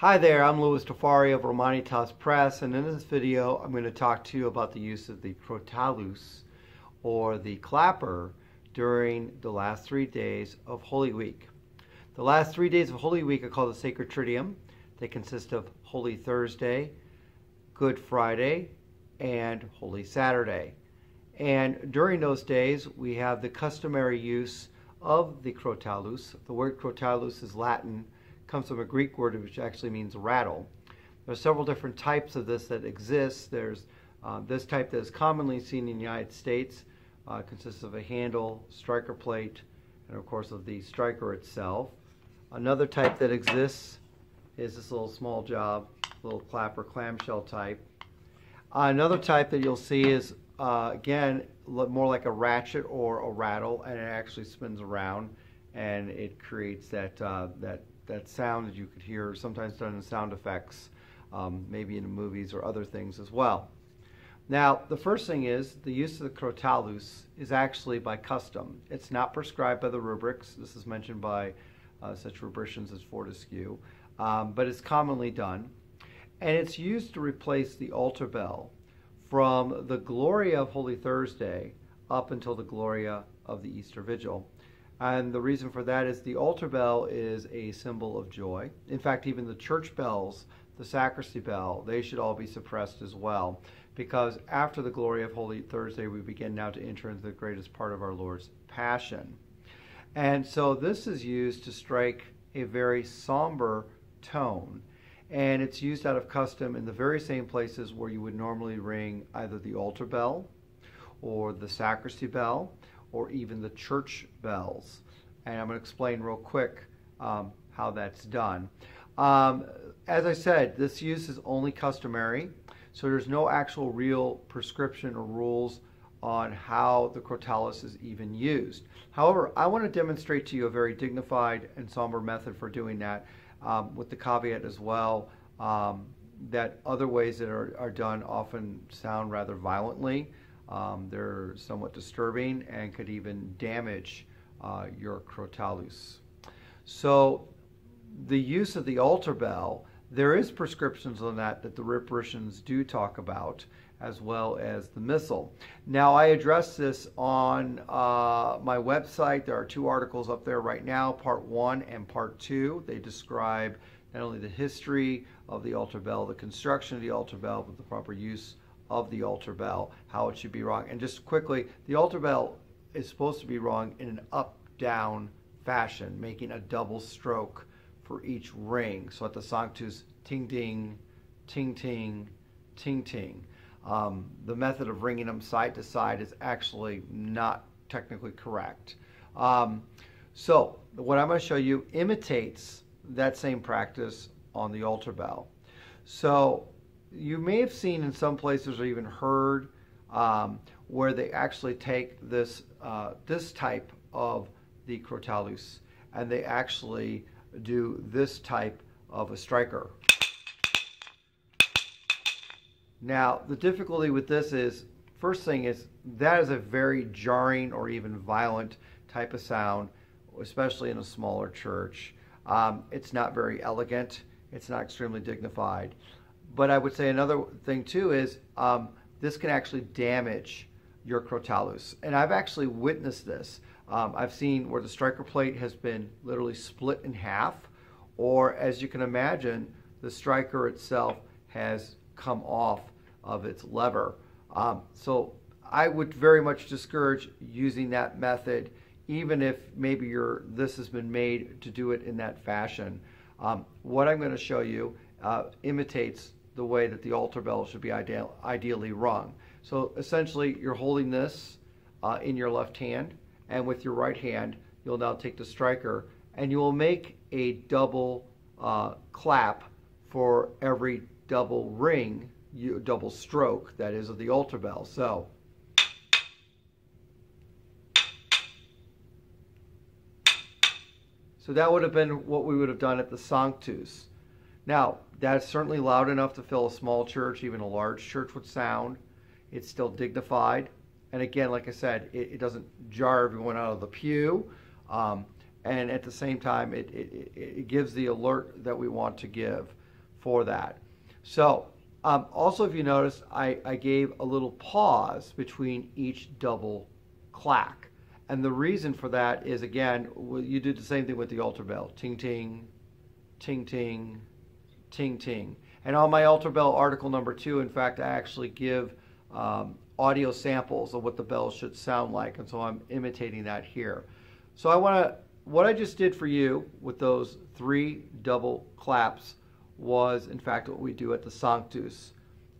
Hi there, I'm Louis Tofari of Romanitas Press, and in this video I'm going to talk to you about the use of the Crotalus, or the clapper, during the last three days of Holy Week. The last three days of Holy Week are called the Sacred Triduum. They consist of Holy Thursday, Good Friday, and Holy Saturday. And during those days, we have the customary use of the crotalus. The word crotalus is Latin, comes from a Greek word which actually means rattle. There are several different types of this that exist. There's uh, this type that is commonly seen in the United States, uh, consists of a handle, striker plate, and of course of the striker itself. Another type that exists is this little small job, little clapper clamshell type. Uh, another type that you'll see is uh, again, more like a ratchet or a rattle, and it actually spins around, and it creates that uh, that that sound that you could hear sometimes done in sound effects, um, maybe in movies or other things as well. Now, the first thing is the use of the crotalus is actually by custom. It's not prescribed by the rubrics. This is mentioned by uh, such rubricians as Fortescue, um, but it's commonly done. And it's used to replace the altar bell from the Gloria of Holy Thursday up until the Gloria of the Easter Vigil. And the reason for that is the altar bell is a symbol of joy. In fact, even the church bells, the sacristy bell, they should all be suppressed as well. Because after the glory of Holy Thursday, we begin now to enter into the greatest part of our Lord's Passion. And so this is used to strike a very somber tone and it's used out of custom in the very same places where you would normally ring either the altar bell or the sacristy bell or even the church bells. And I'm going to explain real quick um, how that's done. Um, as I said, this use is only customary, so there's no actual real prescription or rules on how the crotalus is even used. However, I want to demonstrate to you a very dignified and somber method for doing that um, with the caveat as well um, that other ways that are, are done often sound rather violently. Um, they're somewhat disturbing and could even damage uh, your crotalus. So the use of the altar bell, there is prescriptions on that that the rubricians do talk about as well as the missal. Now I address this on uh, my website. There are two articles up there right now, part one and part two. They describe not only the history of the altar bell, the construction of the altar bell, but the proper use of the altar bell, how it should be rung. And just quickly, the altar bell is supposed to be rung in an up-down fashion, making a double stroke for each ring. So at the Sanctus, ting ting, ting ting, ting ting. Um, the method of ringing them side to side is actually not technically correct. Um, so what I'm going to show you imitates that same practice on the altar bell. So you may have seen in some places or even heard um, where they actually take this uh, this type of the crotalus and they actually do this type of a striker. Now, the difficulty with this is, first thing is, that is a very jarring or even violent type of sound, especially in a smaller church. Um, it's not very elegant. It's not extremely dignified. But I would say another thing too is um, this can actually damage your crotalus. And I've actually witnessed this. Um, I've seen where the striker plate has been literally split in half, or as you can imagine, the striker itself has come off of its lever. Um, so I would very much discourage using that method even if maybe your this has been made to do it in that fashion. Um, what I'm going to show you uh, imitates the way that the altar bell should be ideal, ideally rung. So essentially, you're holding this uh, in your left hand, and with your right hand, you'll now take the striker, and you will make a double uh, clap for every double ring, you, double stroke, that is, of the altar bell. So So that would have been what we would have done at the Sanctus. Now, that's certainly loud enough to fill a small church, even a large church would sound. It's still dignified. And again, like I said, it, it doesn't jar everyone out of the pew. Um, and at the same time, it, it, it, gives the alert that we want to give. for that. So, um, also, if you notice, I, I gave a little pause between each double clack. And the reason for that is, again, you do the same thing with the altar bell. Ting, ting, ting, ting, ting, ting. And on my altar bell article number two, in fact, I actually give um, audio samples of what the bells should sound like. And so I'm imitating that here. So I want to, what I just did for you with those three double claps was, in fact, what we do at the Sanctus.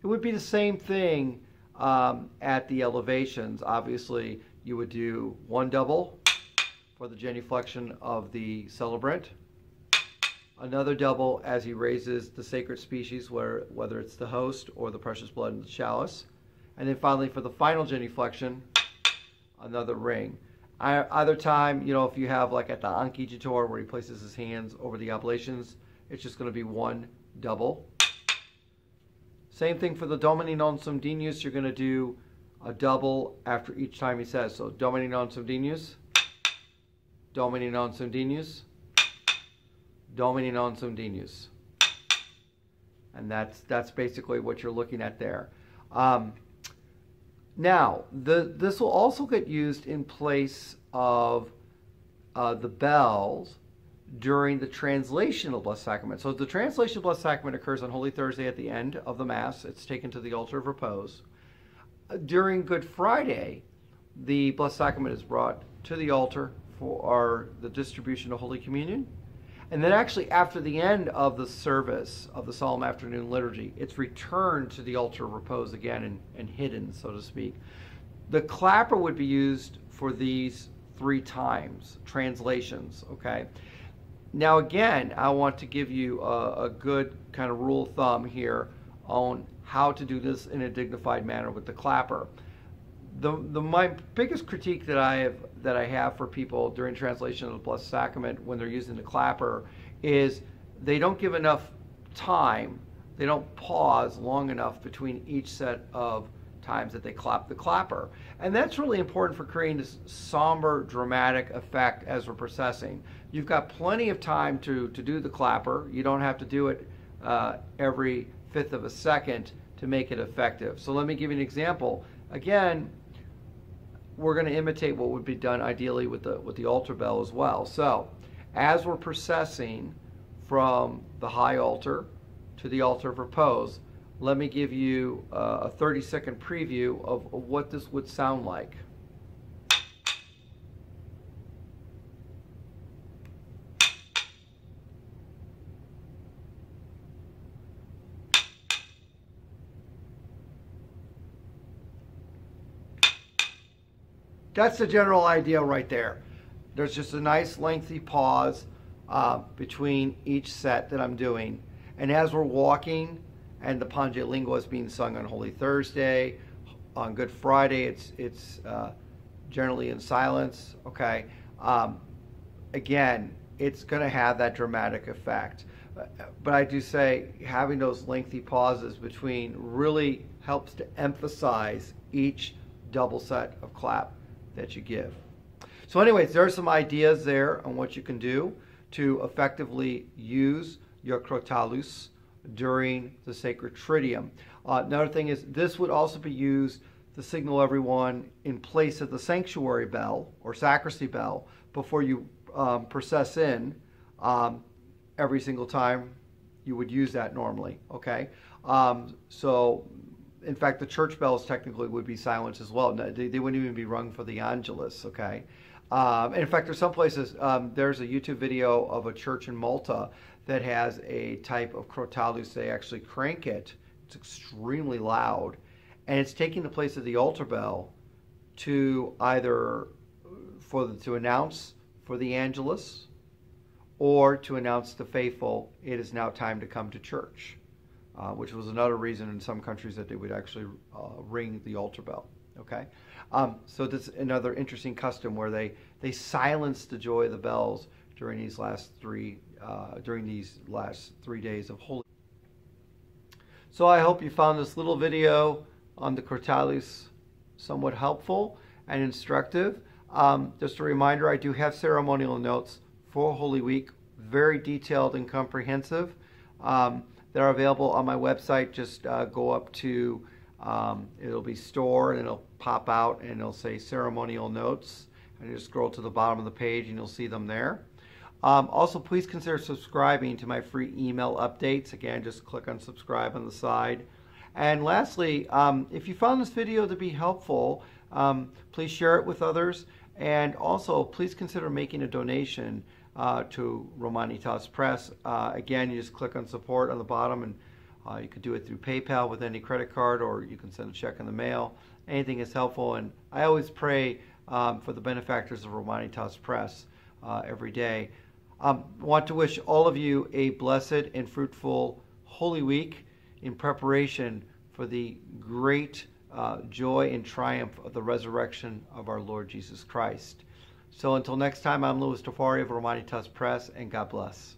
It would be the same thing um, at the elevations. Obviously, you would do one double for the genuflection of the celebrant, another double as he raises the sacred species, where, whether it's the host or the precious blood in the chalice, and then finally for the final genuflection, another ring. Either time, you know, if you have like at the Hanc igitur where he places his hands over the oblations, it's just going to be one double. Same thing for the Domine non sum dignus. You're going to do a double after each time he says. So Domine non sum dignus, Domine non sum dignus, Domine non sum dignus. And that's, that's basically what you're looking at there. Um, now, the, this will also get used in place of uh, the bells during the translation of the Blessed Sacrament. So the translation of the Blessed Sacrament occurs on Holy Thursday at the end of the Mass. It's taken to the altar of repose. During Good Friday, the Blessed Sacrament is brought to the altar for the distribution of Holy Communion. And then actually after the end of the service of the Solemn Afternoon Liturgy, it's returned to the altar of repose again and, and hidden, so to speak. The clapper would be used for these three times, translations, okay? Now, again, I want to give you a, a, good kind of rule of thumb here on how to do this in a dignified manner with the clapper. The, the my biggest critique that I have that I have for people during translation of the Blessed Sacrament when they're using the clapper is they don't give enough time. They don't pause long enough between each set of times that they clap the clapper. And that's really important for creating this somber, dramatic effect as we're processing. You've got plenty of time to, to do the clapper. You don't have to do it uh, every fifth of a second to make it effective. So let me give you an example. Again, we're going to imitate what would be done ideally with the, with the altar bell as well. So as we're processing from the high altar to the altar of repose, let me give you a 30 second preview of, of what this would sound like. That's the general idea right there. There's just a nice lengthy pause uh, between each set that I'm doing. And as we're walking and the Pange Lingua is being sung on Holy Thursday. On Good Friday, it's it's uh, generally in silence. Okay, um, again, it's going to have that dramatic effect. But I do say having those lengthy pauses between really helps to emphasize each double set of clap that you give. So, anyways, there are some ideas there on what you can do to effectively use your crotalus during the sacred Triduum. Uh, another thing is this would also be used to signal everyone in place of the sanctuary bell or sacristy bell before you um, process in um, every single time you would use that normally, okay? Um, so, in fact, the church bells technically would be silenced as well. They, they wouldn't even be rung for the Angelus, okay? Um, in fact, there's some places, um, there's a YouTube video of a church in Malta that has a type of crotalus. They actually crank it. It's extremely loud. And it's taking the place of the altar bell to either for the, to announce for the Angelus or to announce the faithful it is now time to come to church, uh, which was another reason in some countries that they would actually uh, ring the altar bell. Okay, um, so this is another interesting custom where they they silence the joy of the bells during these last three uh, during these last three days of Holy. So I hope you found this little video on the Crotalus somewhat helpful and instructive. Um, just a reminder, I do have ceremonial notes for Holy Week, very detailed and comprehensive. um, that are available on my website. Just uh, go up to um, it'll be store and it'll pop out and it'll say ceremonial notes. And you just scroll to the bottom of the page and you'll see them there. Um, also, please consider subscribing to my free email updates. Again, just click on subscribe on the side. And lastly, um, if you found this video to be helpful, um, please share it with others. And also, please consider making a donation uh, to Romanitas Press. Uh, again, you just click on support on the bottom, and uh, you can do it through PayPal with any credit card, or you can send a check in the mail. Anything is helpful, and I always pray um, for the benefactors of Romanitas Press uh, every day. Um, want to wish all of you a blessed and fruitful Holy Week in preparation for the great uh, joy and triumph of the resurrection of our Lord Jesus Christ. So until next time, I'm Louis Tofari of Romanitas Press, and God bless.